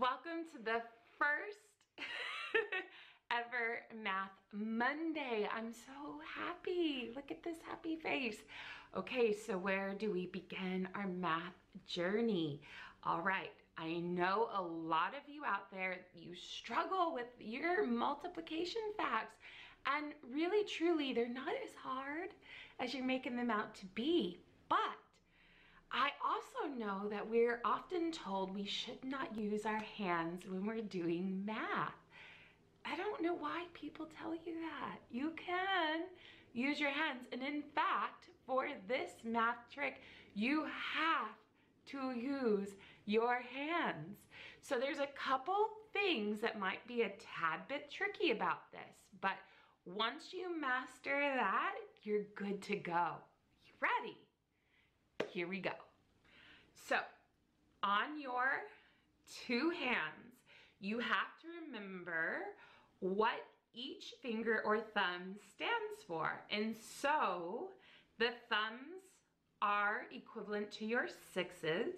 Welcome to the first ever Math Monday. I'm so happy. Look at this happy face. Okay, so where do we begin our math journey? All right, I know a lot of you out there, you struggle with your multiplication facts and really truly, they're not as hard as you're making them out to be, know that we're often told we should not use our hands when we're doing math. I don't know why people tell you that. You can use your hands. And in fact, for this math trick, you have to use your hands. So there's a couple things that might be a tad bit tricky about this, but once you master that, you're good to go. You ready? here we go. So on your two hands, you have to remember what each finger or thumb stands for. And so the thumbs are equivalent to your sixes,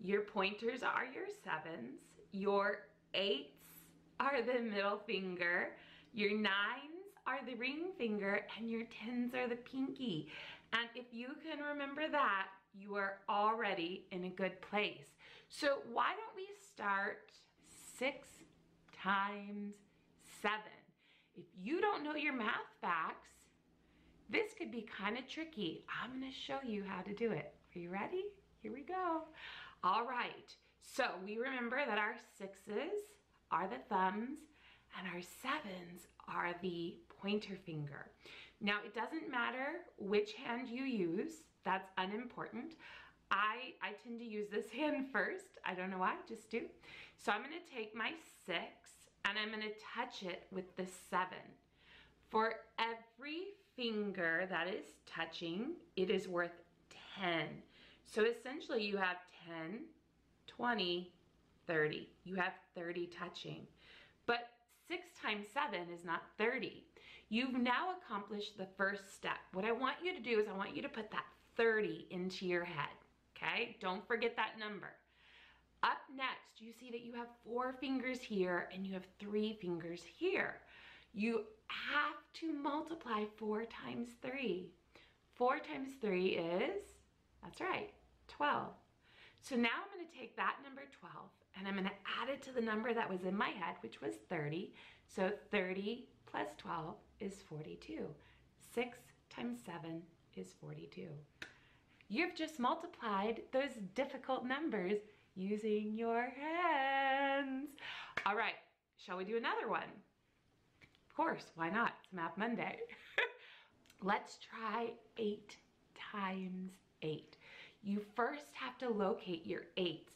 your pointers are your sevens, your eights are the middle finger, your nines are the ring finger and your tens are the pinky. And if you can remember that, you are already in a good place. So why don't we start six times seven? If you don't know your math facts, this could be kind of tricky. I'm gonna show you how to do it. Are you ready? Here we go. All right, so we remember that our sixes are the thumbs and our sevens are the pointer finger. Now it doesn't matter which hand you use, that's unimportant. I, I tend to use this hand first. I don't know why, just do. So I'm gonna take my six and I'm gonna touch it with the seven. For every finger that is touching, it is worth 10. So essentially you have 10, 20, 30. You have 30 touching. But 6 times 7 is not 30. You've now accomplished the first step. What I want you to do is I want you to put that 30 into your head, okay? Don't forget that number. Up next, you see that you have four fingers here and you have three fingers here. You have to multiply four times three. Four times three is, that's right, 12. So now I'm gonna take that number 12 and I'm gonna add it to the number that was in my head, which was 30. So 30 plus 12 is 42. Six times seven is 42. You've just multiplied those difficult numbers using your hands. All right, shall we do another one? Of course, why not? It's Math Monday. Let's try eight times eight. You first have to locate your eights.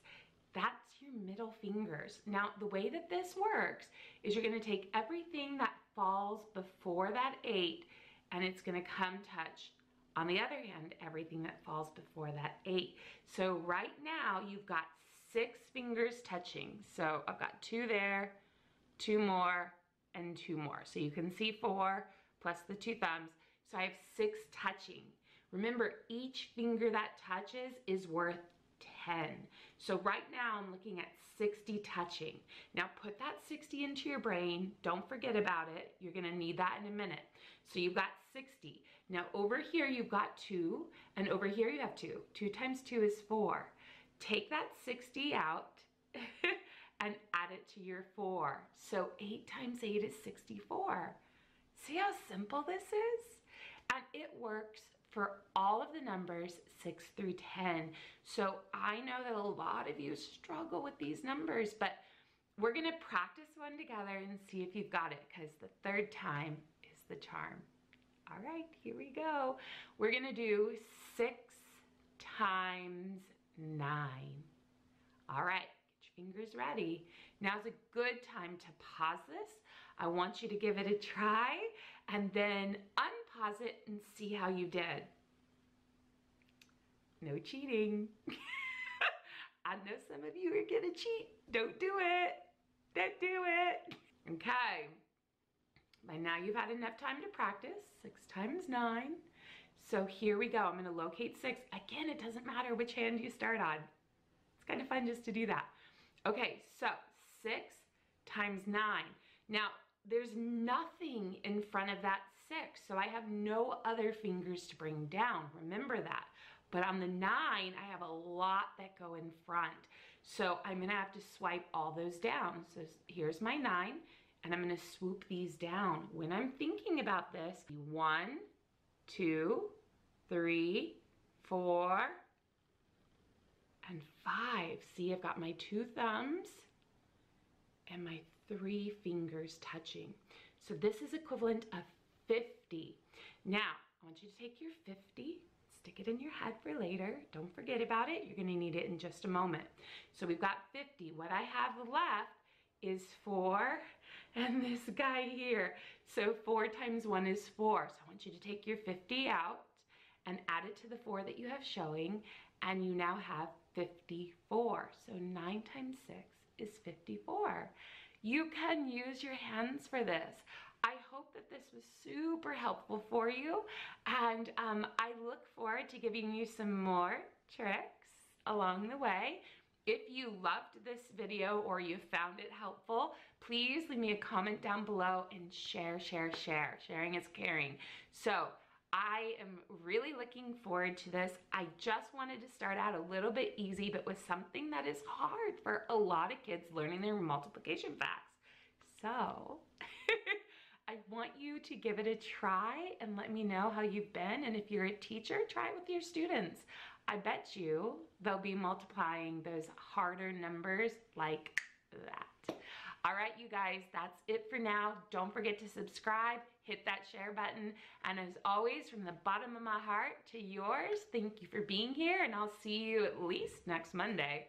That's your middle fingers. Now, the way that this works is you're gonna take everything that falls before that eight and it's gonna come touch on the other hand, everything that falls before that eight. So right now you've got six fingers touching. So I've got two there, two more, and two more. So you can see four plus the two thumbs. So I have six touching. Remember, each finger that touches is worth 10. So right now I'm looking at 60 touching. Now put that 60 into your brain. Don't forget about it. You're gonna need that in a minute. So you've got 60. Now over here you've got two and over here you have two. Two times two is four. Take that 60 out and add it to your four. So eight times eight is 64. See how simple this is? And it works for all of the numbers 6 through 10. So I know that a lot of you struggle with these numbers, but we're gonna practice one together and see if you've got it because the third time is the charm. All right, here we go. We're gonna do six times nine. All right, get your fingers ready. Now's a good time to pause this. I want you to give it a try and then unpause it and see how you did. No cheating. I know some of you are gonna cheat. Don't do it. Don't do it. Okay. By now you've had enough time to practice. Six times nine. So here we go. I'm gonna locate six. Again, it doesn't matter which hand you start on. It's kind of fun just to do that. Okay, so six times nine. Now, there's nothing in front of that six, so I have no other fingers to bring down. Remember that. But on the nine, I have a lot that go in front. So I'm gonna have to swipe all those down. So here's my nine, and I'm gonna swoop these down. When I'm thinking about this, one, two, three, four, and five. See, I've got my two thumbs and my three fingers touching. So this is equivalent of 50. Now, I want you to take your 50, stick it in your head for later. Don't forget about it. You're gonna need it in just a moment. So we've got 50. What I have left is four and this guy here. So four times one is four. So I want you to take your 50 out and add it to the four that you have showing and you now have 54. So nine times six is 54. You can use your hands for this. I hope that this was super helpful for you and um, I look forward to giving you some more tricks along the way. If you loved this video or you found it helpful, please leave me a comment down below and share, share, share. Sharing is caring. So I am really looking forward to this. I just wanted to start out a little bit easy, but with something that is hard for a lot of kids learning their multiplication facts. So I want you to give it a try and let me know how you've been. And if you're a teacher, try it with your students. I bet you they'll be multiplying those harder numbers like that. All right, you guys, that's it for now. Don't forget to subscribe, hit that share button. And as always, from the bottom of my heart to yours, thank you for being here and I'll see you at least next Monday.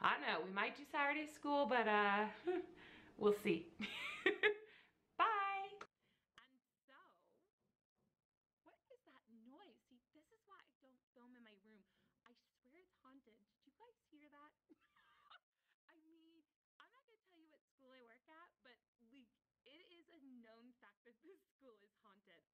I don't know, we might do Saturday school, but uh, we'll see. Bye. And so, what is that noise? See, this is why I don't film in my room. I swear it's haunted. Did you guys hear that? I mean, I'm not gonna tell you what school I work at, but that this school is haunted.